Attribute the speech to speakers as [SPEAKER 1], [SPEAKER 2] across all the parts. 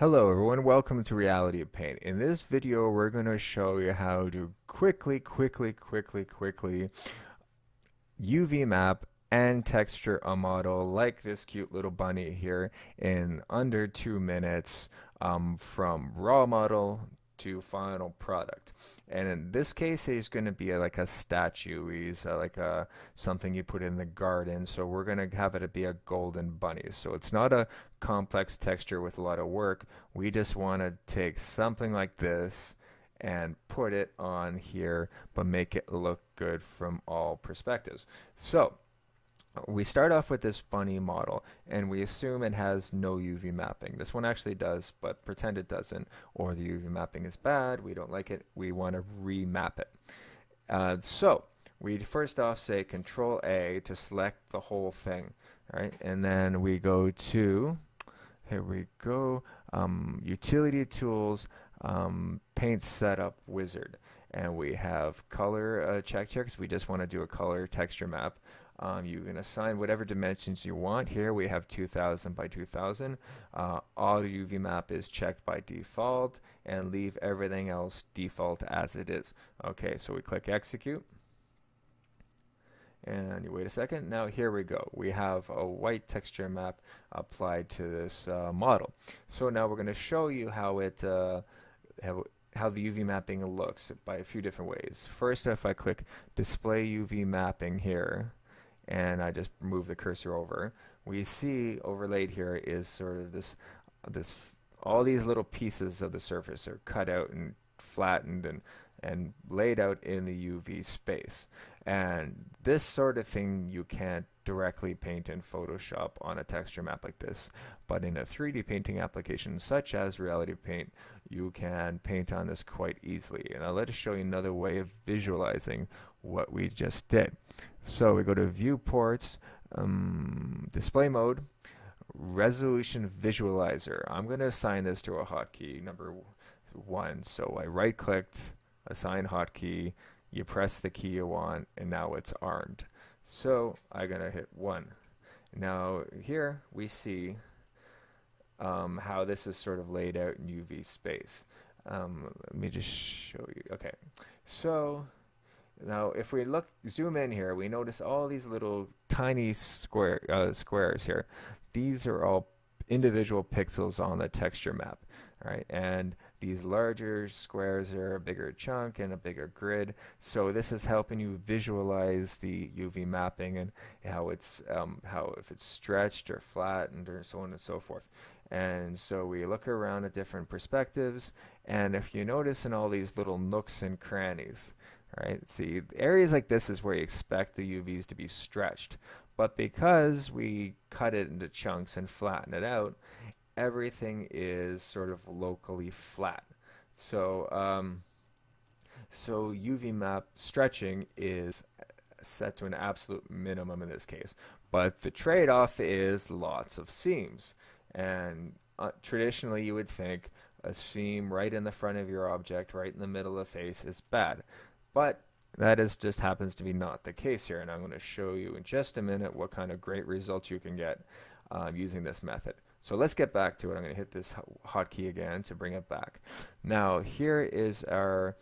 [SPEAKER 1] Hello everyone, welcome to Reality of Paint. In this video we're going to show you how to quickly, quickly, quickly, quickly UV map and texture a model like this cute little bunny here in under two minutes um, from raw model to final product. And in this case, he's going to be like a statue. He's uh, like a something you put in the garden. So we're going to have it be a golden bunny. So it's not a complex texture with a lot of work. We just want to take something like this and put it on here, but make it look good from all perspectives. So we start off with this bunny model and we assume it has no UV mapping. This one actually does, but pretend it doesn't, or the UV mapping is bad, we don't like it, we want to remap it. Uh, so we first off say Control A to select the whole thing, right? And then we go to, here we go, um, Utility Tools, um, Paint Setup Wizard. And we have color uh, check checks. We just want to do a color texture map. Um, you can assign whatever dimensions you want. Here we have 2000 by 2000. Uh, auto UV map is checked by default and leave everything else default as it is. Okay, so we click execute. And you wait a second. Now here we go. We have a white texture map applied to this uh, model. So now we're going to show you how it uh, how the UV mapping looks by a few different ways. First, if I click display UV mapping here, and I just move the cursor over, we see overlaid here is sort of this, this, all these little pieces of the surface are cut out and flattened and and laid out in the UV space. And this sort of thing you can't directly paint in Photoshop on a texture map like this, but in a 3D painting application such as Reality Paint, you can paint on this quite easily. And I'll let us show you another way of visualizing what we just did. So we go to viewports, um, display mode, resolution visualizer. I'm going to assign this to a hotkey number one. So I right clicked, assign hotkey, you press the key you want, and now it's armed. So I'm going to hit one. Now here we see um, how this is sort of laid out in UV space. Um, let me just show you. Okay, so now, if we look, zoom in here, we notice all these little tiny square uh, squares here. These are all individual pixels on the texture map, right? And these larger squares are a bigger chunk and a bigger grid. So this is helping you visualize the UV mapping and how it's um, how if it's stretched or flattened or so on and so forth. And so we look around at different perspectives, and if you notice in all these little nooks and crannies, right? See, areas like this is where you expect the UVs to be stretched. But because we cut it into chunks and flatten it out, everything is sort of locally flat. So, um, so UV map stretching is set to an absolute minimum in this case. But the trade-off is lots of seams. And uh, traditionally you would think a seam right in the front of your object, right in the middle of the face is bad. But that is just happens to be not the case here, and I'm going to show you in just a minute what kind of great results you can get uh, using this method. So let's get back to it. I'm going to hit this hotkey again to bring it back. Now here is our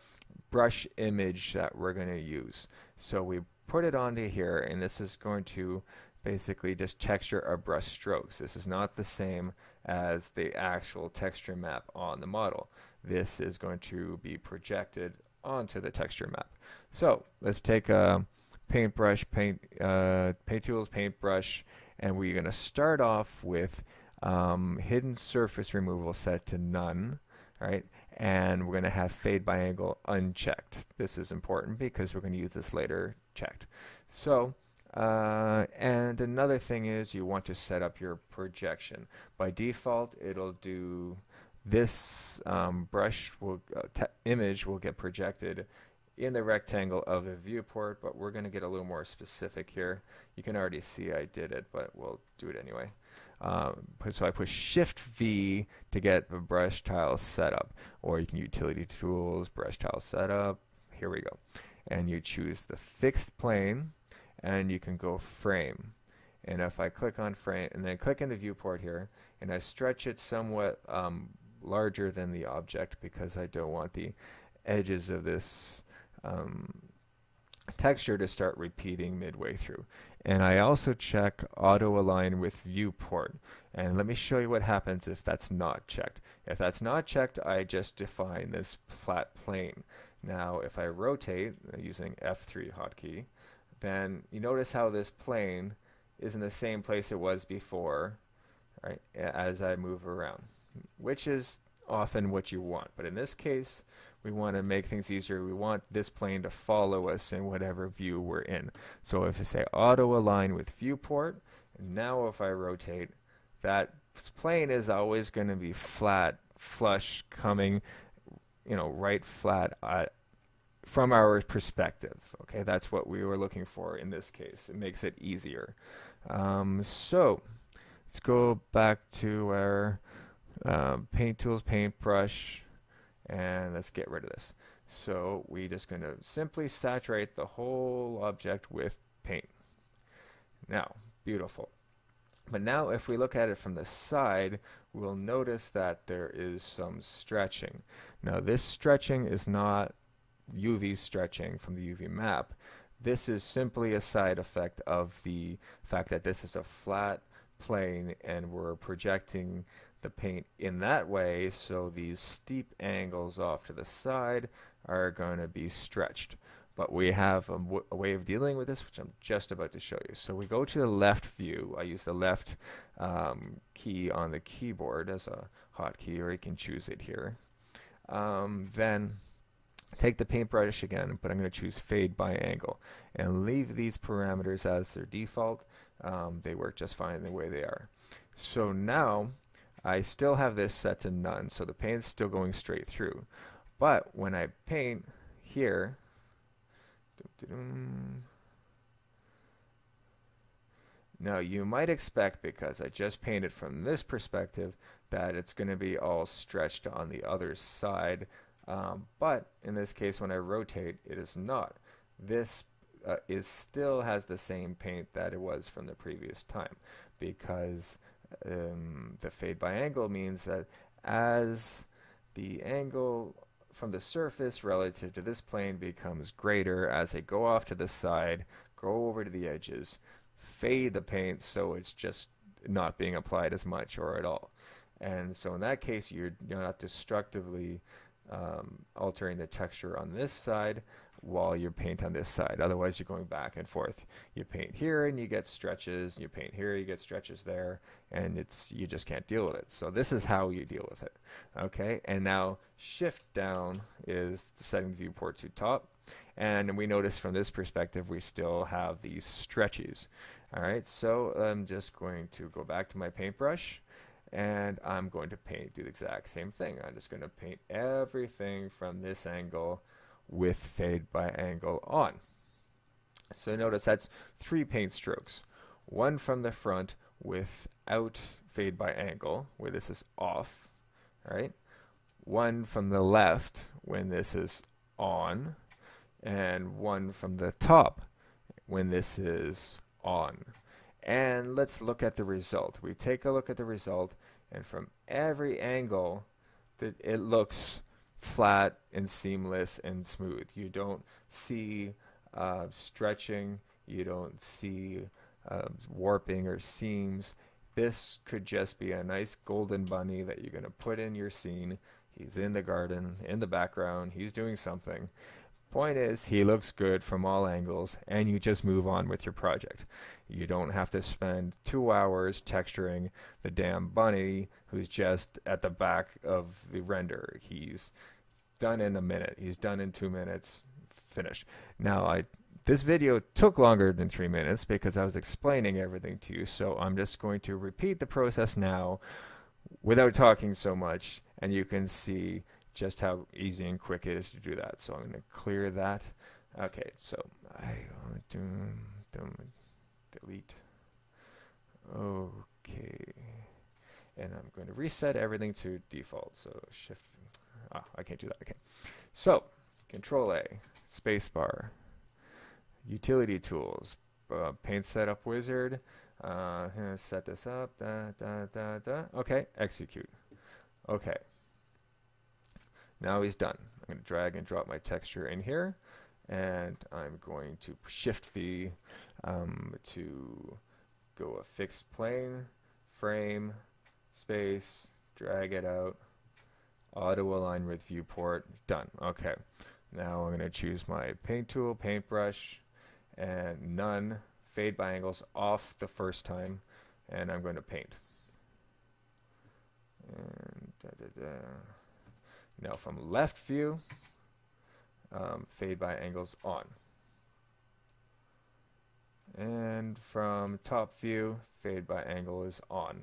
[SPEAKER 1] brush image that we're going to use. So we put it onto here, and this is going to basically just texture our brush strokes. This is not the same as the actual texture map on the model. This is going to be projected onto the texture map. So let's take a paintbrush, paint, uh, paint tools, paintbrush, and we're going to start off with um, hidden surface removal set to none, right? And we're going to have fade by angle unchecked. This is important because we're going to use this later checked. So, uh, and another thing is you want to set up your projection. By default, it'll do this um, brush will uh, image will get projected in the rectangle of the viewport, but we're going to get a little more specific here. You can already see I did it, but we'll do it anyway. Um, so I push Shift V to get the brush tile setup, or you can utility tools, brush tile setup. Here we go, and you choose the fixed plane, and you can go frame. And if I click on frame and then click in the viewport here, and I stretch it somewhat um, larger than the object because I don't want the edges of this um, texture to start repeating midway through. And I also check auto align with viewport. And let me show you what happens if that's not checked. If that's not checked, I just define this flat plane. Now, if I rotate uh, using F3 hotkey, then you notice how this plane is in the same place it was before, right, as I move around, which is often what you want. But in this case, we want to make things easier. We want this plane to follow us in whatever view we're in. So if I say auto align with viewport, now if I rotate, that plane is always going to be flat, flush, coming, you know, right flat at, from our perspective. Okay, that's what we were looking for in this case. It makes it easier. Um, so let's go back to our uh, paint tools, paintbrush, and let's get rid of this. So we're just going to simply saturate the whole object with paint. Now, beautiful. But now if we look at it from the side, we'll notice that there is some stretching. Now this stretching is not UV stretching from the UV map. This is simply a side effect of the fact that this is a flat plane and we're projecting the paint in that way so these steep angles off to the side are going to be stretched. But we have a, way of dealing with this, which I'm just about to show you. So we go to the left view. I use the left um, key on the keyboard as a hotkey, or you can choose it here. Um, then take the paintbrush again, but I'm going to choose fade by angle and leave these parameters as their default. Um, they work just fine the way they are. So now I still have this set to none, so the paint's still going straight through. But when I paint here, now you might expect, because I just painted from this perspective, that it's going to be all stretched on the other side. Um, but in this case, when I rotate, it is not. This uh, is still has the same paint that it was from the previous time because um, the fade by angle means that as the angle from the surface relative to this plane becomes greater as they go off to the side, go over to the edges, fade the paint so it's just not being applied as much or at all. And so in that case, you're, you're not destructively um, altering the texture on this side while you paint on this side. Otherwise, you're going back and forth. You paint here and you get stretches. You paint here, you get stretches there, and it's you just can't deal with it. So this is how you deal with it. Okay, and now shift down is setting the viewport to top. And we notice from this perspective, we still have these stretches. All right, so I'm just going to go back to my paintbrush and I'm going to paint, do the exact same thing. I'm just going to paint everything from this angle with fade by angle on. So notice that's three paint strokes. One from the front without fade by angle, where this is off, right? One from the left when this is on, and one from the top when this is on. And let's look at the result. We take a look at the result, and from every angle, that it looks flat and seamless and smooth. You don't see uh, stretching, you don't see uh, warping or seams. This could just be a nice golden bunny that you're going to put in your scene. He's in the garden, in the background, he's doing something. Point is, he looks good from all angles, and you just move on with your project. You don't have to spend two hours texturing the damn bunny who's just at the back of the render. He's done in a minute. He's done in two minutes. Finished. Now, I this video took longer than three minutes because I was explaining everything to you, so I'm just going to repeat the process now without talking so much, and you can see just how easy and quick it is to do that. So I'm going to clear that. Okay, so I do, do delete. Okay, and I'm going to reset everything to default. So shift. Ah, I can't do that. Okay, so Control A, spacebar, utility tools, uh, paint setup wizard. Uh, set this up. Da, da, da, da. Okay, execute. Okay, Now he's done. I'm going to drag and drop my texture in here, and I'm going to Shift V um, to go a fixed plane, frame, space, drag it out, auto align with viewport, done. Okay, now I'm going to choose my paint tool, paintbrush, and none, fade by angles off the first time, and I'm going to paint. And da, da, da. Now from left view, um, fade by angles on. And from top view, fade by angle is on.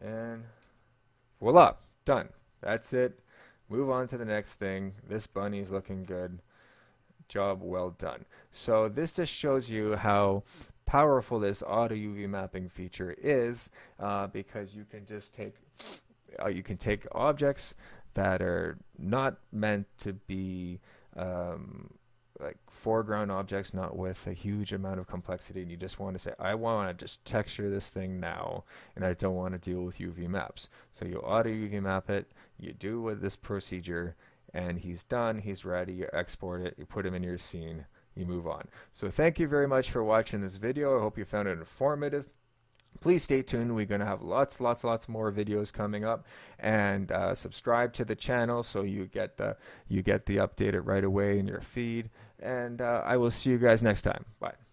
[SPEAKER 1] And voila, done. That's it. Move on to the next thing. This bunny is looking good. Job well done. So this just shows you how powerful this auto UV mapping feature is uh, because you can just take uh, you can take objects that are not meant to be um, like foreground objects, not with a huge amount of complexity, and you just want to say, I want to just texture this thing now, and I don't want to deal with UV maps. So you auto UV map it, you do with this procedure, and he's done, he's ready, you export it, you put him in your scene, you move on. So thank you very much for watching this video. I hope you found it informative please stay tuned. We're going to have lots, lots, lots more videos coming up, and uh, subscribe to the channel so you get the you get the updated right away in your feed. And uh, I will see you guys next time. Bye.